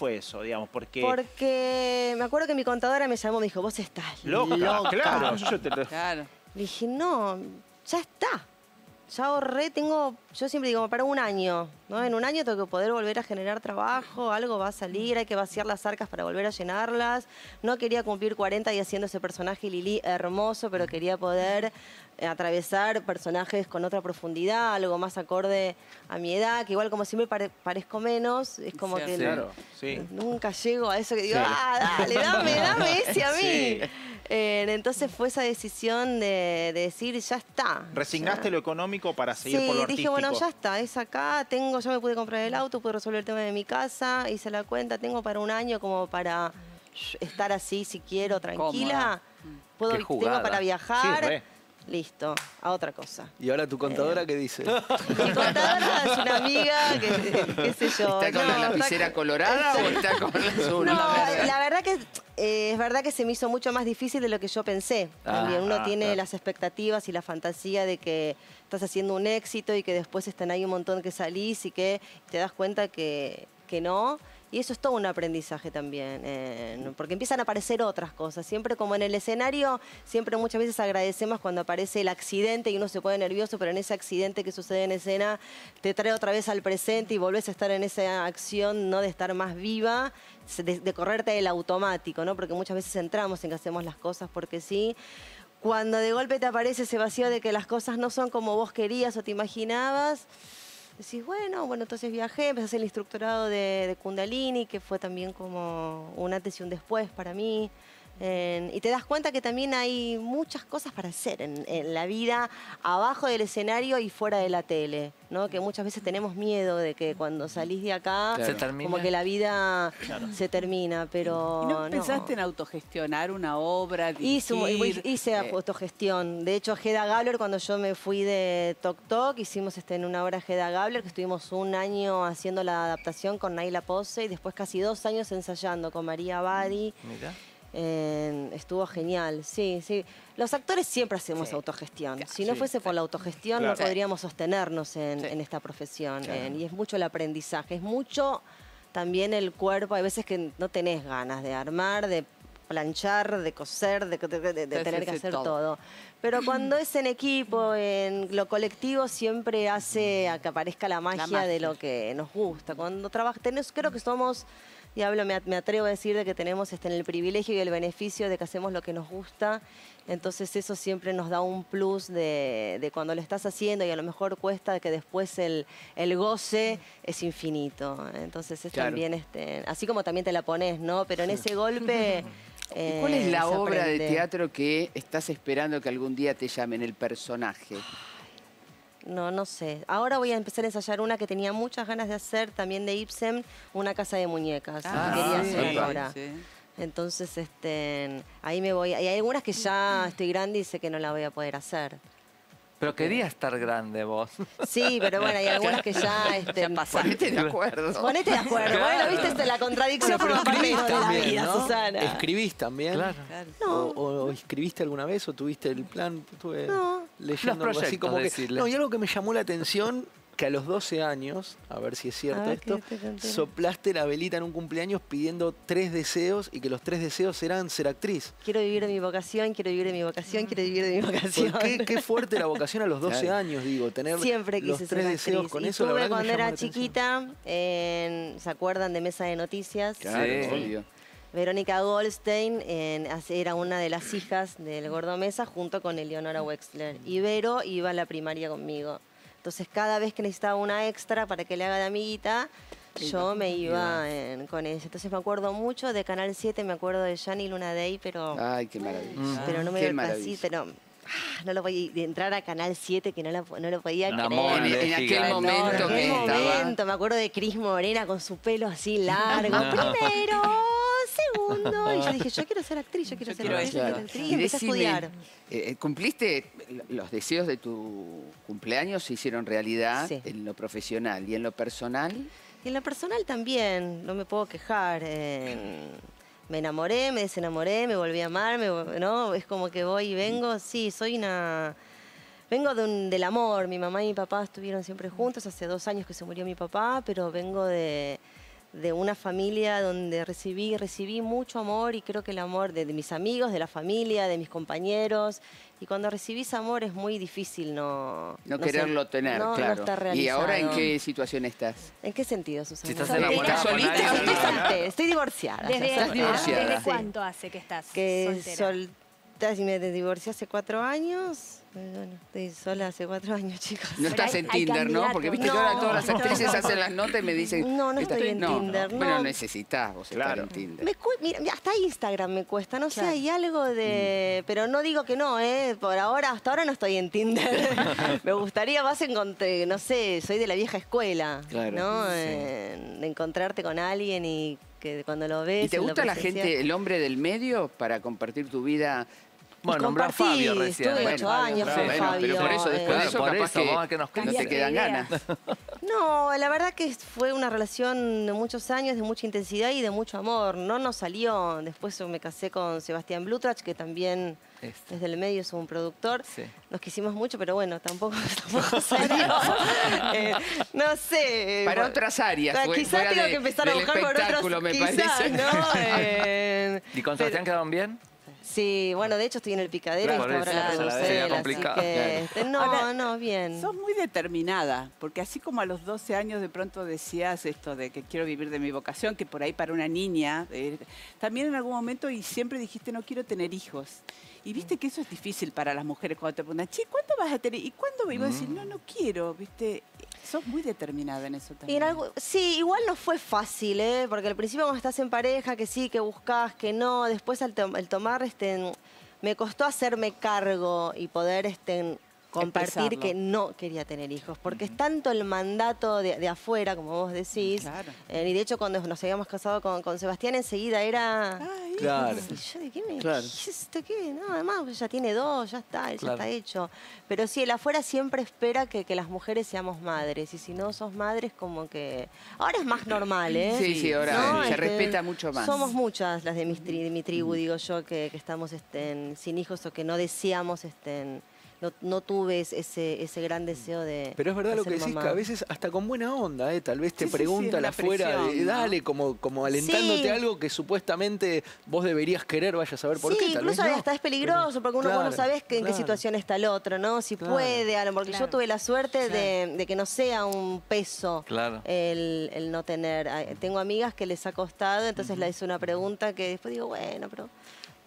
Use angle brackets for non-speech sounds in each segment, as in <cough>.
fue eso, digamos? Porque... Porque me acuerdo que mi contadora me llamó y me dijo, vos estás Loca, loca. claro. Yo te lo- Claro. Le dije, no, ya está. Ya ahorré, tengo, yo siempre digo, para un año, ¿no? En un año tengo que poder volver a generar trabajo, algo va a salir, hay que vaciar las arcas para volver a llenarlas. No quería cumplir 40 y haciendo ese personaje Lili hermoso, pero quería poder eh, atravesar personajes con otra profundidad, algo más acorde a mi edad, que igual como siempre pare- parezco menos, es como Sí, que Claro, sí. Nunca llego a eso que digo, Sí. ah, dale, dame, dame ese a mí. Eh, entonces fue esa decisión de, de decir, ya está. ¿Resignaste Ya. lo económico para seguir Sí, por lo dije, artístico? bueno, ya está, es acá, tengo, ya me pude comprar el auto, pude resolver el tema de mi casa, hice la cuenta, tengo para un año como para estar así si quiero, tranquila. Puedo, tengo para viajar. Sí. Listo, a otra cosa. Y ahora tu contadora, ¿qué dice? <laughs> Mi contadora es una amiga, que, qué sé yo. ¿Está con no, la lapicera está- colorada o está con la azul? No, la verdad que eh, es verdad que se me hizo mucho más difícil de lo que yo pensé. También uno Ah, tiene claro. las expectativas y la fantasía de que estás haciendo un éxito y que después están ahí un montón que salís y que te das cuenta que, que no. Y eso es todo un aprendizaje también, eh, porque empiezan a aparecer otras cosas. Siempre como en el escenario, siempre muchas veces agradecemos cuando aparece el accidente y uno se pone nervioso, pero en ese accidente que sucede en escena te trae otra vez al presente y volvés a estar en esa acción, ¿no? De estar más viva, de, correrte del automático, ¿no? Porque muchas veces entramos en que hacemos las cosas porque sí. Cuando de golpe te aparece ese vacío de que las cosas no son como vos querías o te imaginabas, decís, bueno, bueno, entonces viajé, empecé el instructorado de, de Kundalini, que fue también como un antes y un después para mí. En- y te das cuenta que también hay muchas cosas para hacer en, en la vida, abajo del escenario y fuera de la tele, ¿no? Que muchas veces tenemos miedo de que cuando salís de acá, Claro. Como que la vida se termina, pero ¿Y no pensaste en autogestionar una obra, Hice, dirigir? hice Eh, autogestión. De hecho, Geda Gabler, cuando yo me fui de Tok Tok, hicimos este, en una obra Geda Gabler, que estuvimos un año haciendo la adaptación con Naila Pose y después casi dos años ensayando con María Badi. Mira. Eh, estuvo genial, sí, sí. Los actores siempre hacemos Sí. autogestión. Claro, si no sí. fuese por la autogestión, Claro. no podríamos sostenernos en, esta profesión. Claro. Y es mucho el aprendizaje, es mucho también el cuerpo. Hay veces que no tenés ganas de armar, de planchar, de coser, de, de- de- de Sí, tener sí, que sí, hacer todo. todo. Pero <clears throat> cuando es en equipo, en lo colectivo, siempre hace a que aparezca la magia, de magia. lo que nos gusta. Cuando trabajamos, creo que somos, y hablo, me, me atrevo a decir de que tenemos este, el privilegio y el beneficio de que hacemos lo que nos gusta. Entonces eso siempre nos da un plus de, de cuando lo estás haciendo y a lo mejor cuesta que después el, el goce es infinito. Entonces es Claro. también, este, así como también te la pones, ¿no? Pero en ese golpe... <laughs> ¿Y ¿Cuál es eh, la obra de teatro que estás esperando que algún día te llamen el personaje? No, no sé. Ahora voy a empezar a ensayar una que tenía muchas ganas de hacer, también de Ibsen, una casa de muñecas. Ah, que quería sí, hacer sí, ahora. sí. Entonces, este, ahí me voy. Y hay algunas que ya estoy grande y sé que no la voy a poder hacer. Pero quería estar grande vos. Sí, pero bueno, hay algunas que ya... <laughs> Este, Ya pasaron. Ponete de acuerdo. Ponete de acuerdo. Bueno, viste Esta- la contradicción Bueno, por pero parte de escribís la también, vida, ¿no? Susana. ¿Escribís también? Claro. Claro. No. O, o- escribiste alguna vez o tuviste el plan? Estuve No. leyendo Los algo así como que... No, proyectos, y algo que me llamó la atención, que a los 12 años, a ver si es cierto A ver, esto, soplaste la velita en un cumpleaños pidiendo tres deseos y que los tres deseos eran ser actriz. Quiero vivir de mi vocación, quiero vivir de mi vocación, quiero vivir de mi vocación. ¿Por qué, qué <laughs> fuerte la vocación a los 12 Claro. años, digo, tener Siempre los tres ser deseos actriz. con y eso, la tuve que me cuando era la chiquita, en- ¿se acuerdan de Mesa de Noticias? Claro, Sí. obvio. Verónica Goldstein era una de las hijas del Gordo Mesa junto con Eleonora Wexler. Y Vero iba a la primaria conmigo. Entonces cada vez que necesitaba una extra para que le haga de amiguita, yo me iba en- con ella. Entonces me acuerdo mucho de Canal 7, me acuerdo de Gianni Luna Day, pero, Ay, qué maravilla. Mm. pero no me Qué así, pero ah, no lo podía de entrar a Canal 7 que no, la- no lo podía Una creer. En- en aquel gigante. momento No, en que aquel estaba- momento, me acuerdo de Cris Morena con su pelo así largo. No. Primero, segundo. Y yo dije, yo quiero ser actriz, yo quiero Yo ser quiero actriz, yo Claro. quiero ser actriz. Y empecé a decime, estudiar. eh, ¿Cumpliste los deseos de tu cumpleaños? ¿Se hicieron realidad Sí. en lo profesional y en lo personal? Y en lo personal también, no me puedo quejar. eh, me enamoré, me desenamoré, me volví a amar, me ¿no? Es como que voy y vengo. Sí, soy una... Vengo de un- del amor. Mi mamá y mi papá estuvieron siempre juntos. Hace dos años que se murió mi papá, pero vengo de, de una familia donde recibí, recibí mucho amor y creo que el amor de, de mis amigos, de la familia, de mis compañeros. Y cuando recibís amor es muy difícil no... No, sé, quererlo tener, no- no claro. estar ¿Y ahora en qué situación estás? ¿En qué sentido, Susana? Si estás enamorada Solita, estoy soltera, estoy divorciada. ¿Desde, soy divorciada. ¿desde cuánto hace que estás Que soltera? soltera, si me divorcié hace cuatro años. eh, Bueno, estoy sola hace cuatro años, <laughs> chicos. No estás en hay Tinder, ¿no? Porque viste que ahora todas las actrices no. <laughs> hacen las notas y me dicen... No, no "Estás- estoy en Tinder, Bueno, no. necesitas vos estar Claro. en Tinder. Me mira, hasta Instagram me cuesta, no sé, hay algo de... Pero no digo que no, ¿eh? Por ahora, hasta ahora no estoy en Tinder. <laughs> me gustaría más encontrar, no sé, soy de la vieja escuela, Claro. ¿no? Sí. Eh, de encontrarte con alguien y que cuando lo ves... ¿Y te gusta la gente, el hombre del medio, para compartir tu vida? Bueno, nombró a Fabio recién. estuve Bueno, ocho años claro. con Bueno, Fabio. pero por eso, eh, después de eso, por capaz eso, que vamos a que nos no te quedan ganas. No, la verdad que fue una relación de muchos años, de mucha intensidad y de mucho amor. No nos salió. Después me casé con Sebastián Blutrach, que también Este. es del medio, es un productor. Sí. Nos quisimos mucho, pero bueno, tampoco, <laughs> tampoco <laughs> salió. Eh, no sé. Para bueno, otras áreas, ah, fue- Quizás tengo de- que empezar a buscar por otros. espectáculo, me quizás, parece. ¿no? <laughs> Eh, ¿Y con Sebastián quedaron bien? Sí, bueno, de hecho estoy en el picadero Claro, y está ahora la complicado. que, Claro. este, no, Ahora, no, bien. Sos muy determinada, porque así como a los 12 años de pronto decías esto de que quiero vivir de mi vocación, que por ahí para una niña, eh, también en algún momento y siempre dijiste no quiero tener hijos. Y viste que eso es difícil para las mujeres cuando te preguntan, che, ¿cuándo vas a tener? ¿Y cuándo? Y vos decís, no, no quiero, viste. Sos muy determinada en eso también. en algo- sí, igual no fue fácil, ¿eh? porque al principio cuando estás en pareja, que sí, que buscas, que no, después al, tom- al tomar, este, me costó hacerme cargo y poder este, compartir Expresarlo. que no quería tener hijos, porque es tanto el mandato de, de afuera, como vos decís, Claro. eh, y de hecho cuando nos habíamos casado con, con Sebastián enseguida era... Ay, Claro. Y yo, ¿de qué me Claro. qué es esto? ¿Qué? No, además ya tiene dos, ya está, Claro. ya está hecho. Pero sí, el afuera siempre espera que, que las mujeres seamos madres. Y si no sos madres, como que. Ahora es más normal, ¿eh? Sí, sí, ahora se Este, respeta mucho más. Somos muchas las de mi, tri- de mi tribu, digo yo, que, que estamos este, sin hijos o que no deseamos. Este, en- no, no tuve ese, ese gran deseo de. Pero es verdad lo que decís, mamá. que a veces hasta con buena onda, ¿eh? tal vez te Sí, la afuera, presión, de, ¿no? dale, como, como alentándote Sí. algo que supuestamente vos deberías querer, vaya a saber por sí, qué. Tal vez incluso no. hasta es peligroso, porque uno Claro, vos no sabés que- en qué situación está el otro, ¿no? Si Claro. puede, a lo- porque yo tuve la suerte de, de que no sea un peso Claro. el, el no tener. Tengo amigas que les ha costado, entonces le hice una pregunta que después digo, bueno, pero...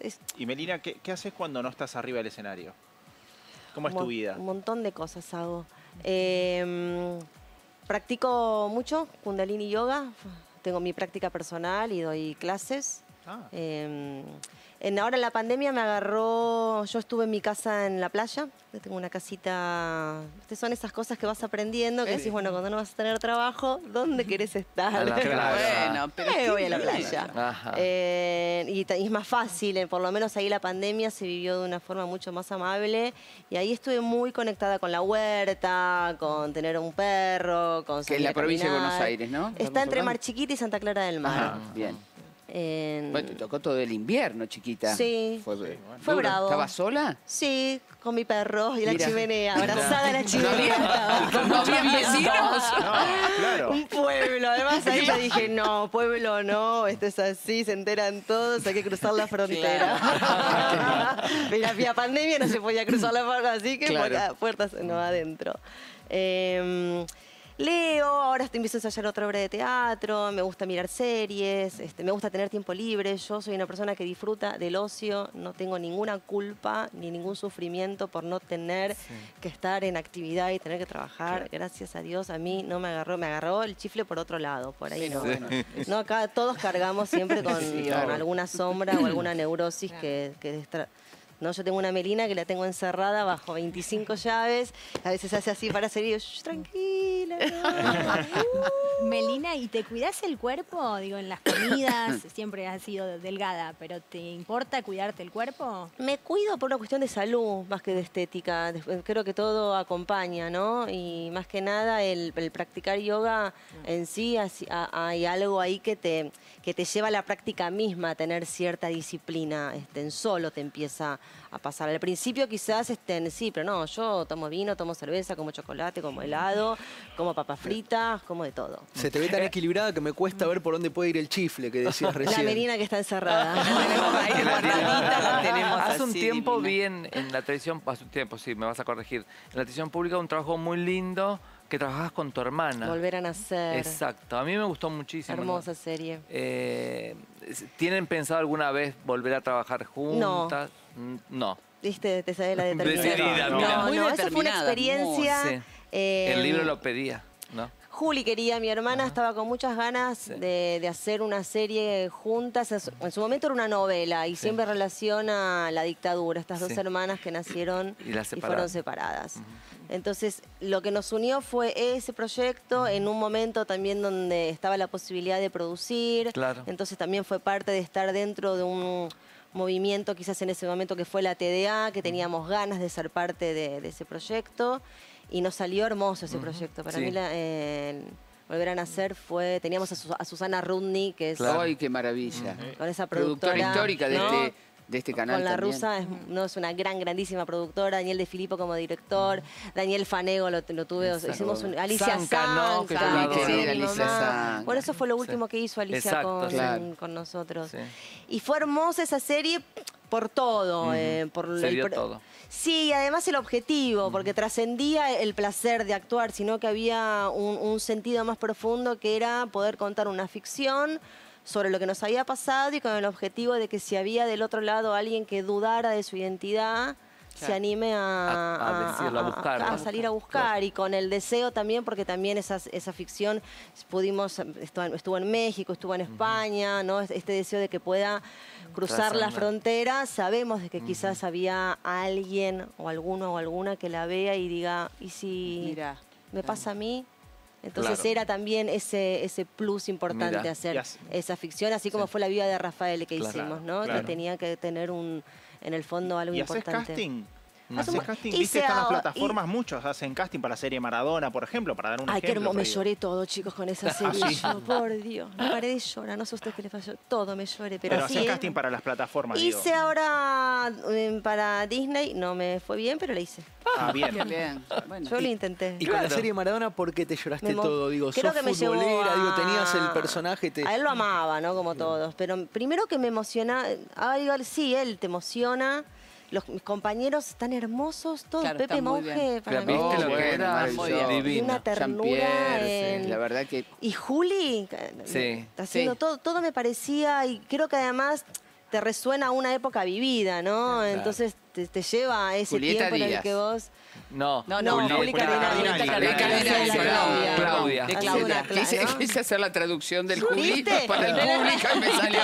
es Y Melina, ¿qué, qué haces cuando no estás arriba del escenario? ¿Cómo es tu vida? Un montón de cosas hago. Eh, practico mucho Kundalini Yoga, tengo mi práctica personal y doy clases. Ah, Eh, en, ahora en la pandemia me agarró, yo estuve en mi casa en la playa, tengo una casita, ¿viste? son esas cosas que vas aprendiendo, que decís, bueno, cuando no vas a tener trabajo, ¿dónde querés estar? A la <laughs> playa. Bueno, pero Eh, voy a la playa. Ajá. Eh, y, es más fácil, eh, por lo menos ahí la pandemia se vivió de una forma mucho más amable y ahí estuve muy conectada con la huerta, con tener un perro, con Que es salir la a provincia de. Buenos Aires, ¿no? Está entre. Mar Chiquita y Santa Clara del Mar. Ajá, bien. En- Bueno, te tocó todo el invierno, chiquita. Sí. Fue, bueno. Fue bravo. ¿Estabas sola? Sí, con mi perro y la Mira. chimenea, abrazada a la chimenea. no habían <laughs> vecinos. no, claro. Un pueblo, además ahí yo dije, no, pueblo no, esto es así, se enteran todos, hay que cruzar la frontera. Pero la <laughs> pandemia no se podía cruzar la frontera, así que Claro. puertas no adentro. Eh, leo, ahora estoy empiezo a ensayar otra obra de teatro, me gusta mirar series, este, me gusta tener tiempo libre, yo soy una persona que disfruta del ocio, no tengo ninguna culpa ni ningún sufrimiento por no tener que estar en actividad y tener que trabajar. Gracias a Dios, a mí no me agarró, me agarró el chifle por otro lado, por ahí no. No, acá todos cargamos siempre <laughs> con, Sí, alguna sombra o alguna neurosis que, que destra- no, yo tengo una melina que la tengo encerrada bajo 25 llaves. A veces hace así para salir y yo, "Shh, tranquila. no". <laughs> Melina, ¿y te cuidas el cuerpo? Digo, en las comidas <coughs> siempre has sido delgada, pero ¿te importa cuidarte el cuerpo? Me cuido por una cuestión de salud más que de estética. Creo que todo acompaña, ¿no? Y más que nada el, el practicar yoga en sí así- a- hay algo ahí que te, que te lleva a la práctica misma a tener cierta disciplina. Este, en solo te empieza a pasar. Al principio quizás estén, sí, pero no, yo tomo vino, tomo cerveza, como chocolate, como helado, como papas fritas, como de todo. Se te ve tan equilibrada que me cuesta ver por dónde puede ir el chifle que decías <laughs> La recién. menina que está encerrada. <laughs> La Hace un tiempo divina. vi en, en la televisión, hace un tiempo, sí, me vas a corregir, en la televisión pública un trabajo muy lindo que trabajabas con tu hermana. Volver a nacer. Exacto, a mí me gustó muchísimo. Hermosa serie. Eh, ¿Tienen pensado alguna vez volver a trabajar juntas? Mm, No. ¿Viste? Te sabes la determinación. Decidida, no. Muy no, eso fue una determinada, experiencia. muy. Sí. eh, El libro lo pedía, ¿no? Juli quería, mi hermana estaba con muchas ganas Sí. de, de hacer una serie juntas. En su- En su momento era una novela y siempre relaciona la dictadura, estas dos Sí. hermanas que nacieron Y fueron separadas. Entonces, lo que nos unió fue ese proyecto en un momento también donde estaba la posibilidad de producir. Claro. Entonces también fue parte de estar dentro de un movimiento quizás en ese momento que fue la TDA, que teníamos ganas de ser parte de, de ese proyecto y nos salió hermoso ese proyecto. Para Sí. mí la- eh, Volver a Nacer fue, teníamos a, Su- a Susana Rudny, que es Claro. Ay, qué maravilla. con esa Productora productora. histórica de, ¿no? este, de este canal Con la también. rusa es, no, es una gran, grandísima productora. Daniel De Filippo como director. Daniel Fanego lo, lo tuve. Exacto. Hicimos un, Alicia ¿no? Que la es adoro. mi Alicia. Bueno, eso fue lo último que hizo Alicia Exacto, con, claro. con nosotros. Sí. Y fue hermosa esa serie por todo. eh, por Se el dio pro- todo. Sí, y además el objetivo, porque trascendía el placer de actuar, sino que había un, un sentido más profundo que era poder contar una ficción sobre lo que nos había pasado y con el objetivo de que si había del otro lado alguien que dudara de su identidad, se anime a, A- a decirlo, a buscarlo. a salir a buscar y con el deseo también, porque también esas- esa ficción pudimos, estuvo, en- México, estuvo en España, ¿no? Este deseo de que pueda cruzar la frontera, sabemos de que quizás había alguien o alguno o alguna que la vea y diga, ¿y si Mirá, me pasa a mí? Entonces Claro. era también ese, ese plus importante hacer Y esa ficción, así como fue la vida de Rafael que Claro. hicimos, ¿no? Claro. Que tenía que tener un, en el fondo algo ¿Y haces importante. casting? ¿Haces casting? hice ¿Viste? Están las plataformas, muchos hacen casting para la serie Maradona, por ejemplo, para dar un Ay, qué ejemplo. hermoso. Me pero digo- lloré todo, chicos, con esa <laughs> serie. sí? Yo, por Dios. Me paré de llorar. No sé a ustedes qué les falló. Todo me lloré. Pero, Pero sí. ¿eh? casting para las plataformas, digo. Hice ahora eh, para Disney. No me fue bien, pero la hice. Ah, <laughs> bien. bien. Bueno, Yo lo intenté. Y con la serie Maradona, ¿por qué te lloraste todo? Digo, creo sos que me llevó futbolera, digo, a- tenías el personaje, te... A él lo amaba, ¿no? Como todos. Pero primero que me emociona. Ay, sí, él te emociona. Los, mis compañeros tan hermosos, todos. Claro, Pepe bien. para ¿Viste mí. Oh, lo que bueno, era? Divino. una ternura. Jean-Pierre, en- sí, la verdad que Y Juli, Sí. está haciendo Sí. todo, todo me parecía, y creo que además te resuena a una época vivida, ¿no? Entonces te, te lleva a ese Julieta tiempo en el Díaz. que vos. No, No, No, no, Juli Julieta Cardinali. Julieta Cardinali, Cardinali, Claudia. Claudia. Quise- Claudia, quise, hacer la traducción del Juli ¿Viste? para el público y me salió.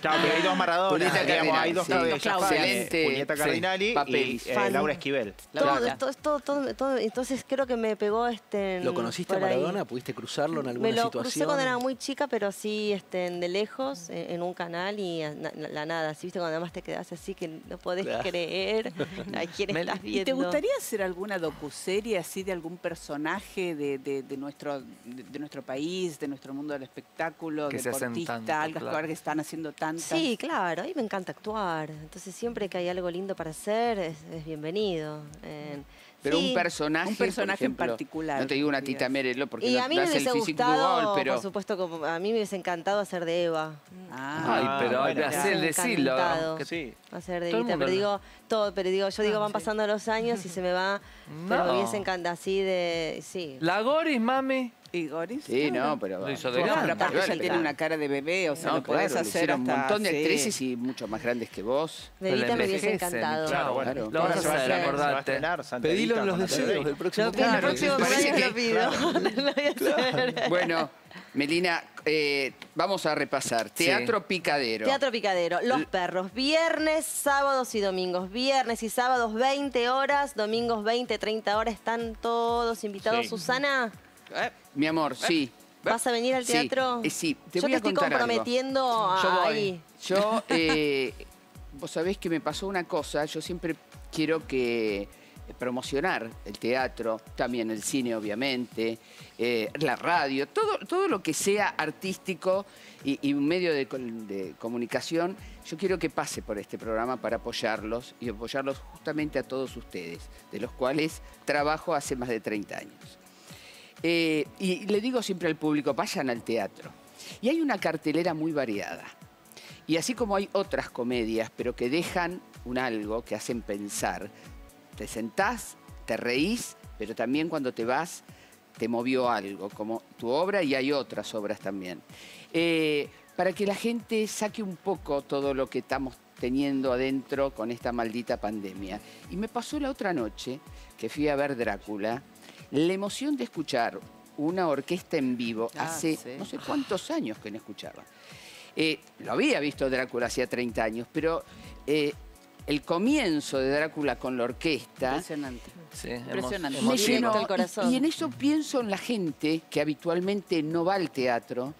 Claro, pero hay dos Julieta digamos, hay dos Cardinali, Claudia Excelente, Julieta sí, Cardinali papeles. y eh, Fan. Laura Esquivel. Todo, Laura. todo, todo- entonces creo que me pegó este. en- ¿Lo conociste a por ahí. Maradona? ¿Pudiste cruzarlo en alguna Me lo situación? crucé cuando era muy chica, pero sí este, de lejos, en, en un canal y a- na- la nada. Así, ¿viste? Cuando además te quedas así que no podés Claro. creer a <laughs> quién Me- estás ¿Y viendo. te gustaría hacer alguna docuserie así de algún personaje de, de- de nuestro, de, de nuestro país, de nuestro mundo del espectáculo, Que deportista, tanto, algo claro. que están haciendo tantas? Sí, claro, a mí me encanta actuar. Entonces siempre que hay algo lindo para hacer, es, es bienvenido. En- Pero sí. un personaje, Un personaje por ejemplo, en particular, No te digo una. Tita Merelo porque Y no, a mí no me hace el físico gustado, pero por supuesto, como a mí me hubiese encantado hacer de Eva. Ah, Ay, pero hay bueno, hacer, decirlo. Encantado. que- Sí. Hacer de Evita, pero lo- digo, todo, pero digo, yo digo, Ah, van sí. pasando los años y se me va, pero me No. hubiese encantado así de, sí. La Goris, mami. ¿Y Goris? Sí, no, pero... Lo hizo de Bueno, grande. pero aparte Igual, ya pero- tiene una cara de bebé, o sea, No, lo podés claro, le hacer hicieron un hasta- montón de sí. actrices y mucho más grandes que vos. De Pero Evita me hubiese envejecen, encantado. Claro, bueno. Claro. Lo vas a Se va hacer, se va a acordate. estrenar Santa Pedilo Evita en los deseos del próximo El Claro, próximo parece año que- lo pido. Lo <laughs> voy a hacer. Bueno, Melina, eh, vamos a repasar. Teatro Picadero. Teatro Picadero, Los L- Perros, viernes, sábados y domingos. Viernes y sábados 20 horas, domingos 20, 30 horas. Están todos invitados. Sí. Susana, Mi amor, sí. ¿vas a venir al Sí, teatro? eh, sí, te Yo voy te a estoy contar comprometiendo a- Yo voy. ahí. Yo, <laughs> eh, vos sabés que me pasó una cosa, yo siempre quiero que promocionar el teatro, también el cine obviamente, eh, la radio, todo, todo lo que sea artístico y, y un medio de comunicación, yo quiero que pase por este programa para apoyarlos y apoyarlos justamente a todos ustedes, de los cuales trabajo hace más de 30 años. Eh, y le digo siempre al público, vayan al teatro. Y hay una cartelera muy variada. Y así como hay otras comedias, pero que dejan un algo, que hacen pensar, te sentás, te reís, pero también cuando te vas te movió algo, como tu obra y hay otras obras también. Eh, para que la gente saque un poco todo lo que estamos teniendo adentro con esta maldita pandemia. Y me pasó la otra noche que fui a ver Drácula, la emoción de escuchar una orquesta en vivo Ah, hace sí. no sé cuántos años que no escuchaba. Eh, lo había visto Drácula hacía 30 años, pero eh, el comienzo de Drácula con la orquesta Impresionante. Sí, Impresionante. me llenó. al corazón. Y, y en eso pienso en la gente que habitualmente no va al teatro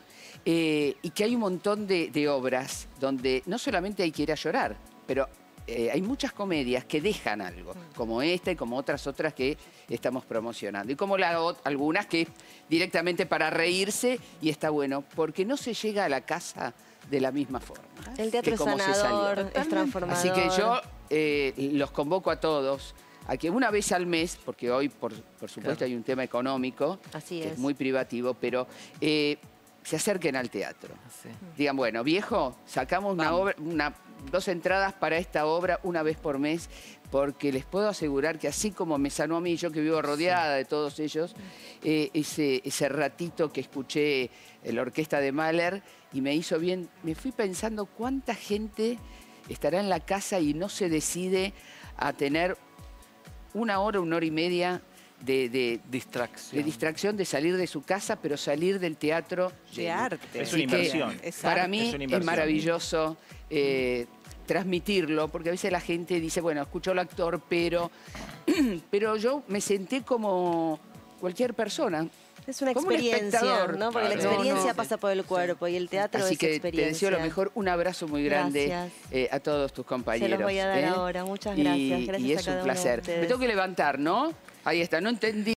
eh, y que hay un montón de, de obras donde no solamente hay que ir a llorar, pero eh, hay muchas comedias que dejan algo, como esta y como otras otras que estamos promocionando. Y como la algunas que directamente para reírse y está bueno, porque no se llega a la casa de la misma forma. El teatro que es como se salió. sanador, es transformador. Así que yo eh, los convoco a todos a que una vez al mes, porque hoy por, por supuesto Claro. hay un tema económico, Así que es es. muy privativo, pero eh, se acerquen al teatro. Sí. Digan, bueno, viejo, sacamos una Vamos. obra, una, dos entradas para esta obra una vez por mes, porque les puedo asegurar que así como me sanó a mí, yo que vivo rodeada de todos ellos, eh, ese, ese ratito que escuché en la orquesta de Mahler y me hizo bien, me fui pensando cuánta gente estará en la casa y no se decide a tener una hora, una hora y media de, de- Distracción. de distracción, de salir de su casa, pero salir del teatro De arte. Es una que inversión. Es Para arte. mí es maravilloso eh, transmitirlo, porque a veces la gente dice, bueno, escuchó al actor, pero, <clears throat> pero yo me senté como cualquier persona. Es una como experiencia. ¿no? Porque la experiencia No, no. pasa por el cuerpo y el teatro Así es que te experiencia. deseo lo mejor, un abrazo muy grande eh, a todos tus compañeros. voy a dar ¿eh? ahora. Muchas Y- gracias. Y a es cada un placer. Me tengo que levantar, ¿no? Ahí está, no entendí.